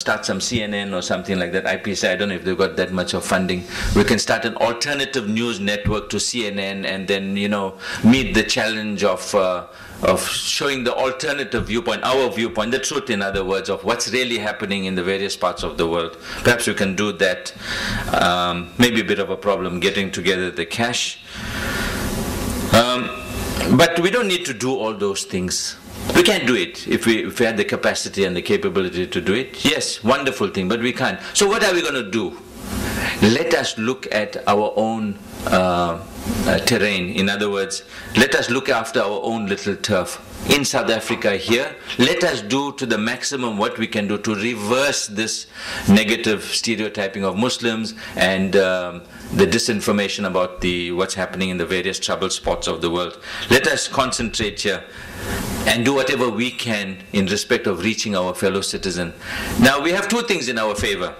start some CNN or something like that. IPSA, I don't know if they've got that much of funding. We can start an alternative news network to CNN and then, you know, meet the challenge of. Uh, of showing the alternative viewpoint, our viewpoint, the truth, in other words, of what's really happening in the various parts of the world. Perhaps we can do that. Um, maybe a bit of a problem getting together the cash. Um, but we don't need to do all those things. We can't do it if we, if we had the capacity and the capability to do it. Yes, wonderful thing, but we can't. So, what are we going to do? Let us look at our own uh, uh, terrain. In other words, let us look after our own little turf. In South Africa, here, let us do to the maximum what we can do to reverse this negative stereotyping of Muslims and um, the disinformation about the what's happening in the various troubled spots of the world. Let us concentrate here and do whatever we can in respect of reaching our fellow citizen. Now we have two things in our favor.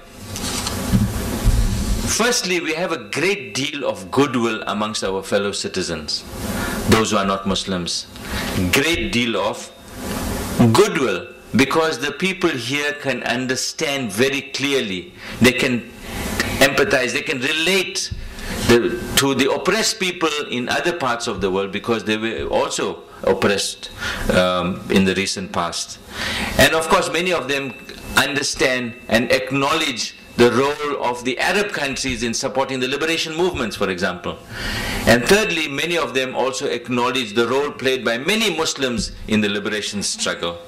Firstly, we have a great deal of goodwill amongst our fellow citizens, those who are not Muslims. Great deal of goodwill because the people here can understand very clearly. They can empathize, they can relate the, to the oppressed people in other parts of the world because they were also oppressed um, in the recent past. And of course, many of them understand and acknowledge the role of the Arab countries in supporting the liberation movements, for example. And thirdly, many of them also acknowledge the role played by many Muslims in the liberation struggle.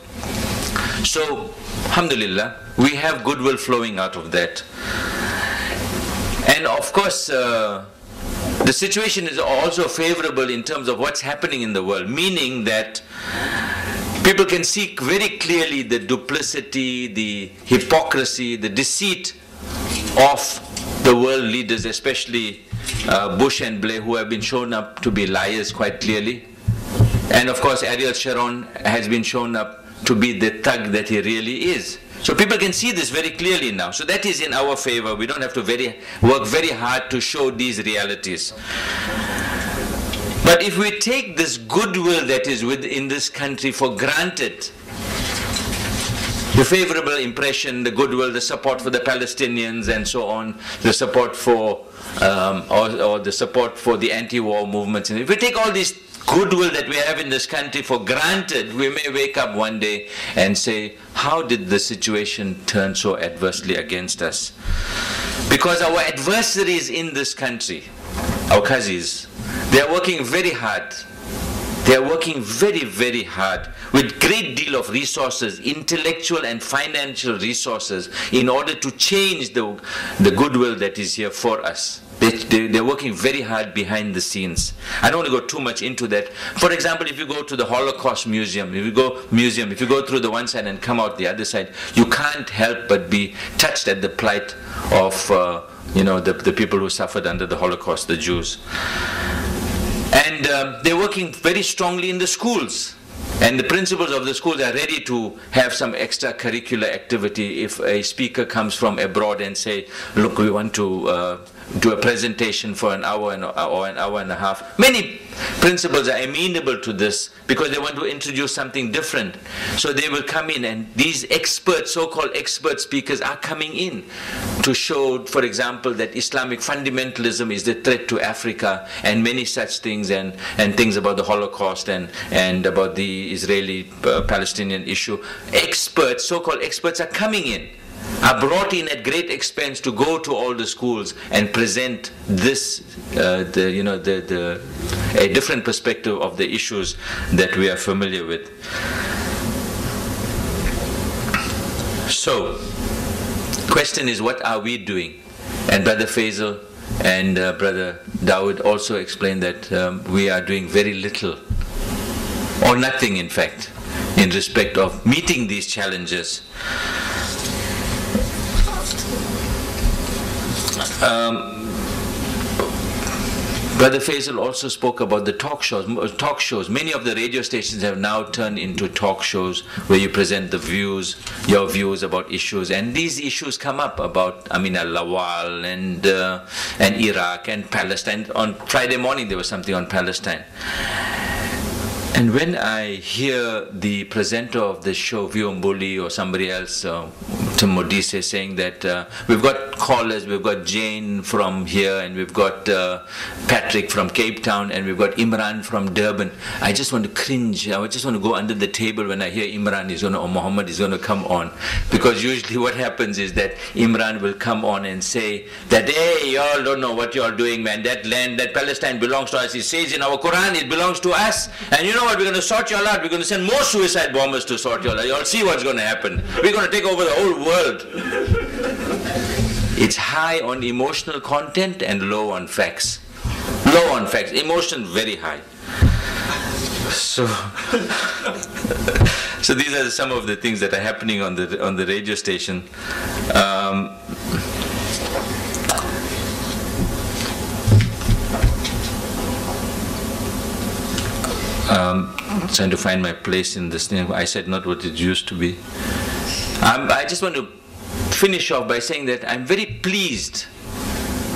So, alhamdulillah, we have goodwill flowing out of that. And of course, uh, the situation is also favorable in terms of what's happening in the world, meaning that people can see very clearly the duplicity, the hypocrisy, the deceit of the world leaders, especially uh, Bush and Blair, who have been shown up to be liars quite clearly. And of course, Ariel Sharon has been shown up to be the thug that he really is. So people can see this very clearly now. So that is in our favor. We don't have to very, work very hard to show these realities. But if we take this goodwill that is within this country for granted, the favorable impression, the goodwill, the support for the Palestinians and so on, the support for, um, or, or the support for the anti-war movements. And if we take all these goodwill that we have in this country for granted, we may wake up one day and say, how did the situation turn so adversely against us? Because our adversaries in this country, our cousins, they are working very hard they are working very, very hard with great deal of resources, intellectual and financial resources, in order to change the, the goodwill that is here for us. They, they, they're working very hard behind the scenes. I don't want to go too much into that. For example, if you go to the Holocaust Museum, if you go museum, if you go through the one side and come out the other side, you can't help but be touched at the plight of uh, you know the, the people who suffered under the Holocaust, the Jews. Um, they're working very strongly in the schools. And the principals of the schools are ready to have some extracurricular activity if a speaker comes from abroad and say, look, we want to uh, do a presentation for an hour and, or an hour and a half. Many principals are amenable to this because they want to introduce something different. So they will come in and these experts, so-called expert speakers are coming in to show, for example, that Islamic fundamentalism is the threat to Africa and many such things and, and things about the Holocaust and, and about the Israeli-Palestinian uh, issue. Experts, so-called experts are coming in are brought in at great expense to go to all the schools and present this, uh, the, you know, the, the, a different perspective of the issues that we are familiar with. So, question is, what are we doing? And Brother Faisal and uh, Brother Dawood also explained that um, we are doing very little, or nothing in fact, in respect of meeting these challenges. Um, Brother Faisal also spoke about the talk shows. Talk shows. Many of the radio stations have now turned into talk shows where you present the views, your views about issues, and these issues come up about Amina Lawal and uh, and Iraq and Palestine. On Friday morning there was something on Palestine. And when I hear the presenter of the show, Vuyo Mbuli or somebody else, uh, Modise saying that uh, we've got callers, we've got Jane from here, and we've got uh, Patrick from Cape Town, and we've got Imran from Durban. I just want to cringe. I just want to go under the table when I hear Imran is going to, or Muhammad is going to come on. Because usually what happens is that Imran will come on and say that, hey, y'all don't know what you're doing, man. That land, that Palestine belongs to us. It says in our Quran it belongs to us. And you know what? We're going to sort y'all out. We're going to send more suicide bombers to sort y'all out. Y'all see what's going to happen. We're going to take over the whole world. It's high on emotional content and low on facts. Low on facts. Emotion very high. So, so these are some of the things that are happening on the on the radio station. Um, um, trying to find my place in this thing. I said not what it used to be. Um, I just want to finish off by saying that I'm very pleased.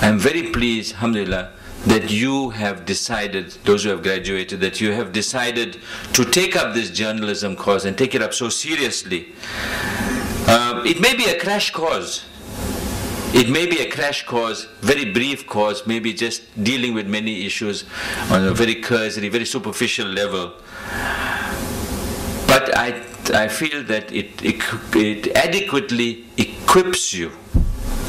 I'm very pleased, alhamdulillah, that you have decided, those who have graduated, that you have decided to take up this journalism course and take it up so seriously. Uh, it may be a crash course. It may be a crash course, very brief course, maybe just dealing with many issues on a very cursory, very superficial level. But I, I feel that it, it, adequately equips you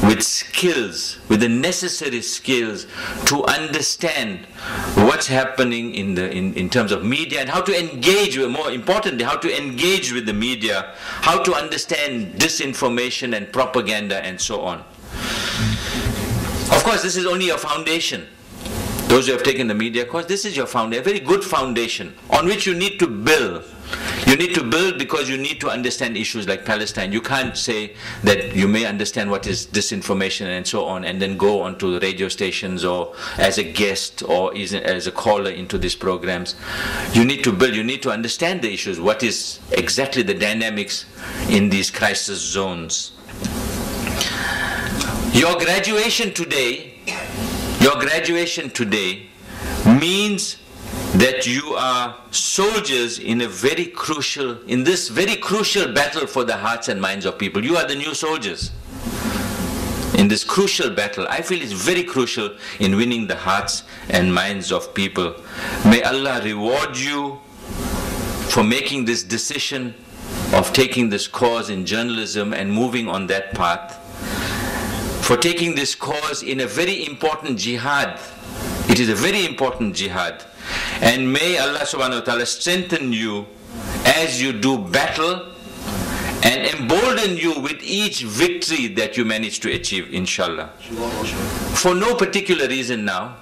with skills, with the necessary skills to understand what's happening in the in, in terms of media and how to engage more importantly, how to engage with the media, how to understand disinformation and propaganda and so on. Of course, this is only a foundation. Those who have taken the media course, this is your foundation, a very good foundation on which you need to build. You need to build because you need to understand issues like Palestine. You can't say that you may understand what is disinformation and so on and then go onto the radio stations or as a guest or as a caller into these programs. You need to build, you need to understand the issues. What is exactly the dynamics in these crisis zones? Your graduation today, your graduation today means that you are soldiers in a very crucial, in this very crucial battle for the hearts and minds of people. You are the new soldiers. In this crucial battle, I feel it's very crucial in winning the hearts and minds of people. May Allah reward you for making this decision of taking this cause in journalism and moving on that path for taking this cause in a very important jihad. It is a very important jihad. And may Allah subhanahu wa ta'ala strengthen you as you do battle and embolden you with each victory that you manage to achieve, inshallah. For no particular reason now,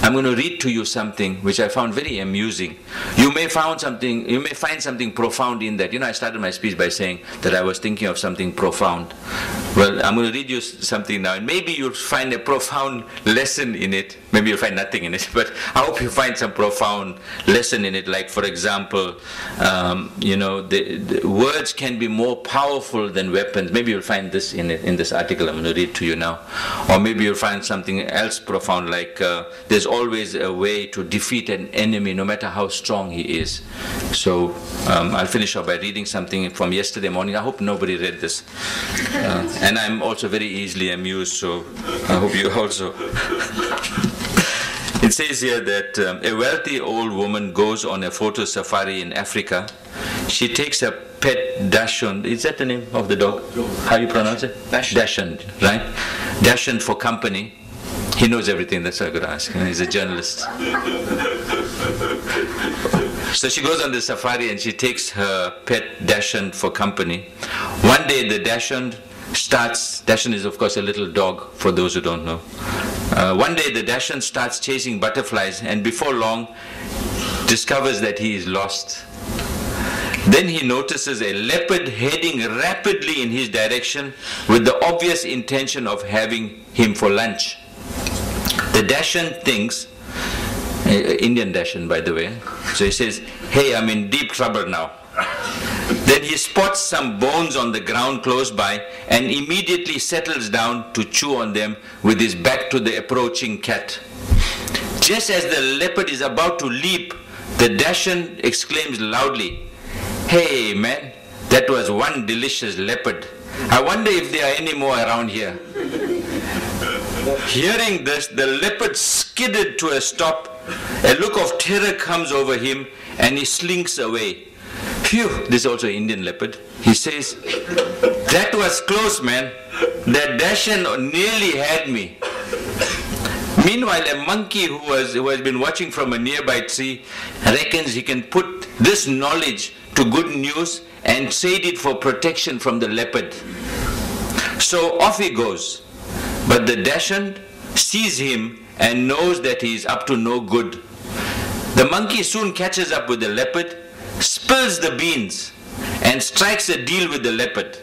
I'm going to read to you something which I found very amusing. You may find something, you may find something profound in that. You know, I started my speech by saying that I was thinking of something profound. Well, I'm going to read you something now, and maybe you'll find a profound lesson in it. Maybe you'll find nothing in it, but I hope you find some profound lesson in it. Like, for example, um, you know, the, the, words can be more powerful than weapons. Maybe you'll find this in it, in this article I'm going to read to you now, or maybe you'll find something else profound. Like, uh, there's always a way to defeat an enemy, no matter how strong he is. So um, I'll finish off by reading something from yesterday morning. I hope nobody read this. Uh, and I'm also very easily amused, so I hope you also. It says here that um, a wealthy old woman goes on a photo safari in Africa. She takes a pet dachshund. Is that the name of the dog? How you pronounce it? Dachshund, right? Dachshund for company he knows everything, that's why I could ask. He's a journalist. so she goes on the safari and she takes her pet dachshund for company. One day the dachshund starts, dachshund is of course a little dog for those who don't know. Uh, one day the dachshund starts chasing butterflies and before long discovers that he is lost. Then he notices a leopard heading rapidly in his direction with the obvious intention of having him for lunch. The Dachshund thinks, uh, Indian Dachshund by the way, so he says, hey, I'm in deep trouble now. Then he spots some bones on the ground close by and immediately settles down to chew on them with his back to the approaching cat. Just as the leopard is about to leap, the Dachshund exclaims loudly, Hey man, that was one delicious leopard. I wonder if there are any more around here. Hearing this, the leopard skidded to a stop. A look of terror comes over him and he slinks away. Phew, this is also Indian leopard. He says, That was close, man. That Dachshund nearly had me. Meanwhile, a monkey who, who has been watching from a nearby tree reckons he can put this knowledge to good news and trade it for protection from the leopard. So off he goes. But the Dachshund sees him and knows that he is up to no good. The monkey soon catches up with the leopard, spills the beans, and strikes a deal with the leopard.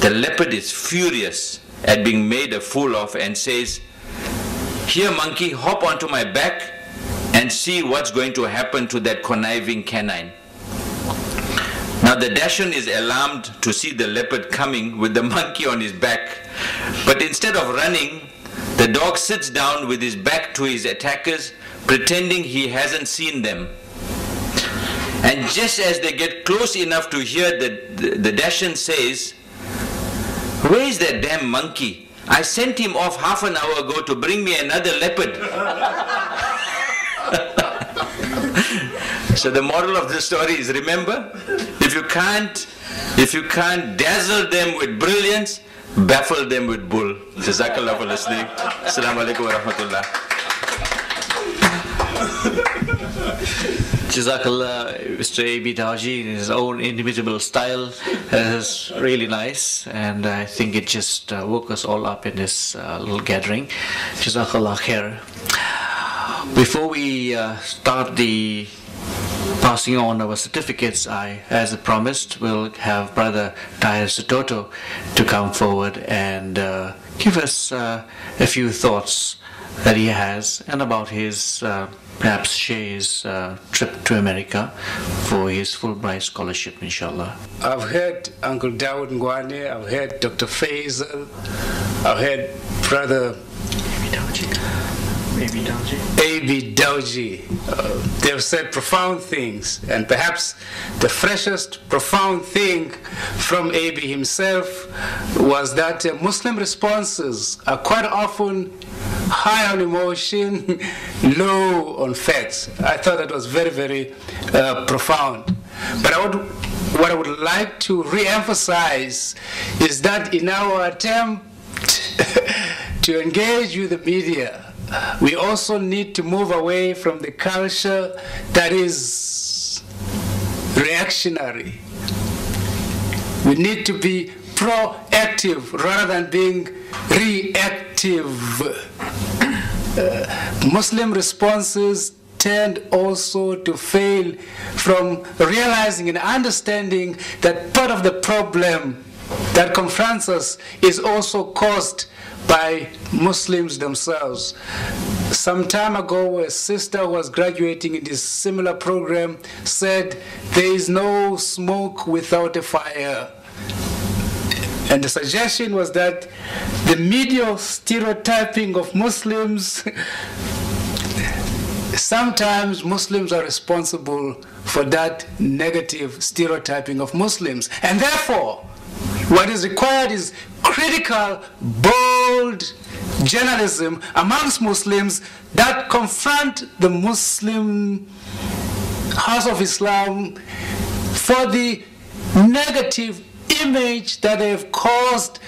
The leopard is furious at being made a fool of and says, Here, monkey, hop onto my back and see what's going to happen to that conniving canine. Now the Dachshund is alarmed to see the leopard coming with the monkey on his back. But instead of running, the dog sits down with his back to his attackers, pretending he hasn't seen them. And just as they get close enough to hear the, the, the Dachshund says, Where is that damn monkey? I sent him off half an hour ago to bring me another leopard. so the moral of the story is remember, if you can't if you can't dazzle them with brilliance, baffle them with bull. Jazakallah for listening. Assalamu alaikum wa rahmatullah. Jazakallah, Mr. A.B. Dawjee, in his own inimitable style, is really nice, and I think it just uh, woke us all up in this uh, little gathering. Jazakallah khair. Before we uh, start the passing on our certificates, I, as I promised, will have Brother Tahir Sitoto to come forward and uh, give us uh, a few thoughts that he has and about his uh, perhaps Shay's uh, trip to America for his Fulbright scholarship, inshallah. I've heard Uncle Dawood Ngwane, I've heard Dr. Faisal, I've heard Brother Maybe Dawjee. A.B. Dawjee. Uh, they've said profound things, and perhaps the freshest profound thing from A.B. himself was that uh, Muslim responses are quite often high on emotion, low on facts. I thought that was very, very uh, profound. But I would, what I would like to re-emphasize is that in our attempt to engage with the media, we also need to move away from the culture that is reactionary. We need to be proactive rather than being reactive. Uh, Muslim responses tend also to fail from realizing and understanding that part of the problem that confronts us is also caused by Muslims themselves. Some time ago, a sister who was graduating in this similar program said, There is no smoke without a fire. And the suggestion was that the media stereotyping of Muslims, sometimes Muslims are responsible for that negative stereotyping of Muslims. And therefore, what is required is critical, bold journalism amongst Muslims that confront the Muslim House of Islam for the negative image that they have caused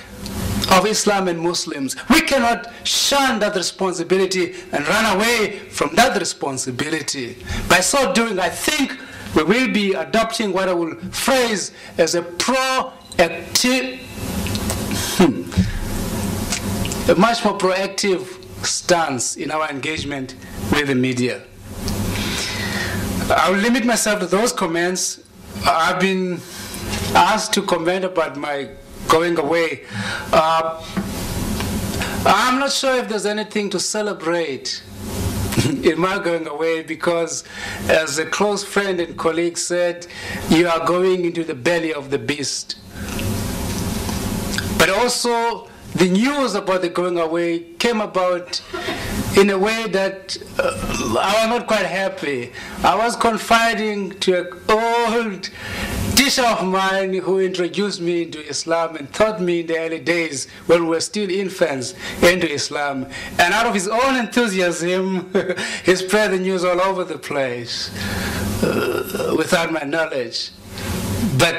of Islam and Muslims. We cannot shun that responsibility and run away from that responsibility. By so doing, I think we will be adopting what I will phrase as a proactive, hmm, a much more proactive stance in our engagement with the media. I'll limit myself to those comments. I've been asked to comment about my going away. Uh, I'm not sure if there's anything to celebrate in my going away because, as a close friend and colleague said, you are going into the belly of the beast. But also, the news about the going away came about in a way that uh, I was not quite happy. I was confiding to an old teacher of mine who introduced me into Islam and taught me in the early days when we were still infants into Islam. And out of his own enthusiasm, he spread the news all over the place uh, without my knowledge. But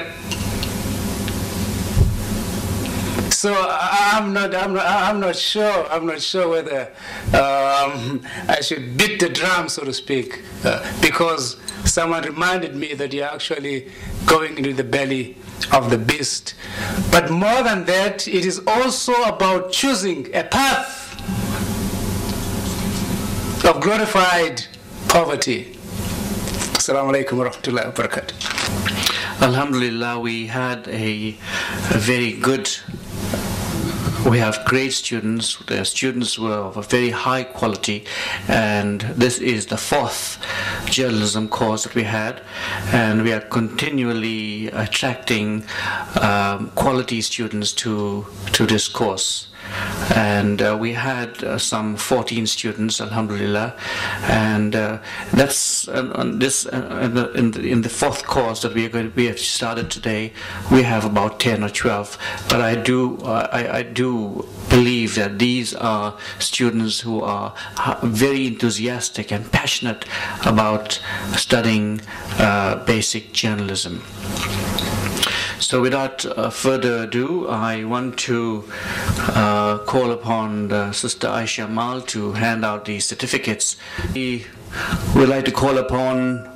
so I'm not, I'm not, I'm not sure, I'm not sure whether um, I should beat the drum, so to speak, uh, because someone reminded me that you're actually going into the belly of the beast. But more than that, it is also about choosing a path of glorified poverty. Assalamu alaikum wa rahmatullahi wa barakatuh. Alhamdulillah, we had a, a very good we have great students. The students were of a very high quality, and this is the fourth journalism course that we had, and we are continually attracting um, quality students to to this course and uh, we had uh, some 14 students alhamdulillah. And uh, that's on this uh, in the, in, the, fourth course that we are going to, we have started today we have about 10 or 12 but i do uh, I, I, do believe that these are students who are very enthusiastic and passionate about studying uh, basic journalism so without uh, further ado, I want to uh, call upon Sister Aisha Mal to hand out the certificates. We would like to call upon